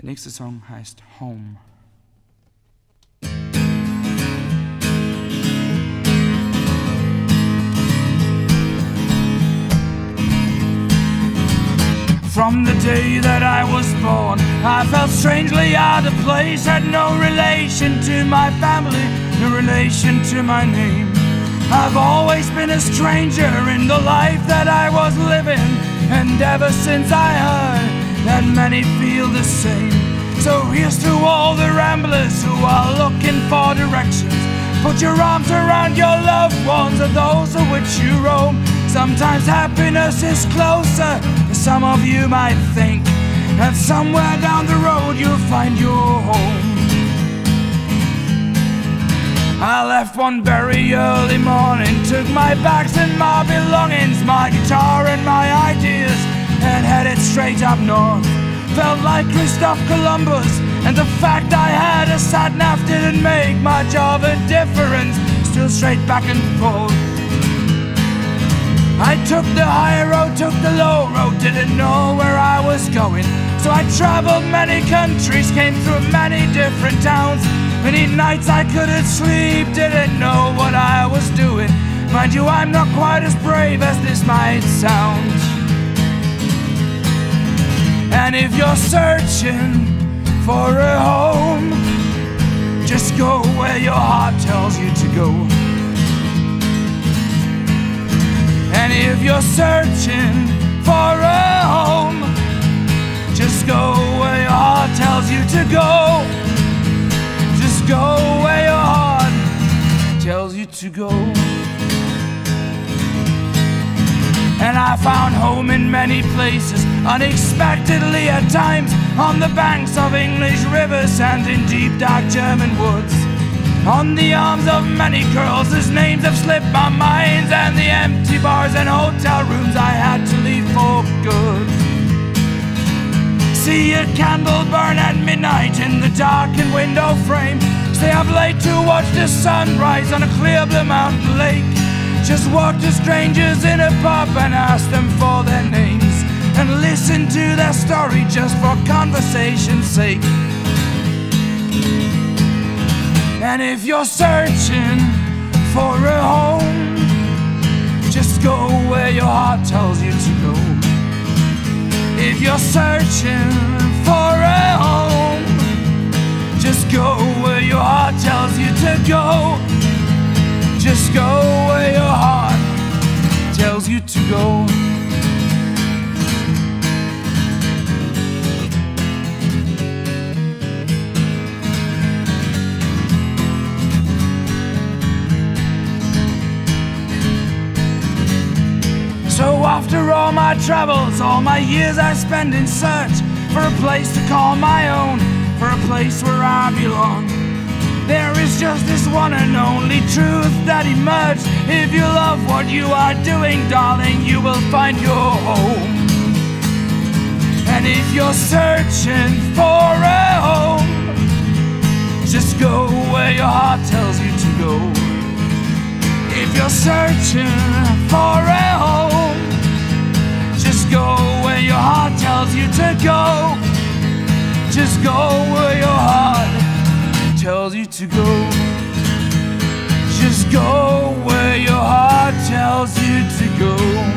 Der nächste Song heißt Home. From the day that I was born, I felt strangely out of place. Had no relation to my family, no relation to my name. I've always been a stranger in the life that I was living, and ever since I heard that many feel the same. So here's to all the ramblers who are looking for directions. Put your arms around your loved ones or those of which you roam. Sometimes happiness is closer than some of you might think. And somewhere down the road you'll find your home. I left one very early morning, took my bags and my belongings, my guitar and my and headed straight up north. Felt like Christoph Columbus, and the fact I had a sat nav didn't make much of a difference. Still straight back and forth. I took the high road, took the low road, didn't know where I was going. So I traveled many countries, came through many different towns. Many nights I couldn't sleep, didn't know what I was doing. Mind you, I'm not quite as brave as this might sound. And if you're searching for a home, just go where your heart tells you to go. And if you're searching for a home, just go where your heart tells you to go. Just go where your heart tells you to go. And I found home in many places, unexpectedly at times, on the banks of English rivers and in deep dark German woods. On the arms of many girls whose names have slipped my mind, and the empty bars and hotel rooms I had to leave for good. See a candle burn at midnight in the darkened window frame. Stay up late to watch the sunrise on a clear blue mountain lake. Just walk to strangers in a pub and ask them for their names. And listen to their story just for conversation's sake. And if you're searching for a home, just go where your heart tells you to go. If you're searching for a home, just go where your heart tells you to go. Just go where your heart tells you to go. So after all my travels, all my years I spend in search for a place to call my own, for a place where I belong. There is just this one and only truth that emerged. If you love what you are doing, darling, you will find your home. And if you're searching for a home, just go where your heart tells you to go. If you're searching for a home, just go where your heart tells you to go. Just go where your heart tells you to go. Go where your heart tells you to go.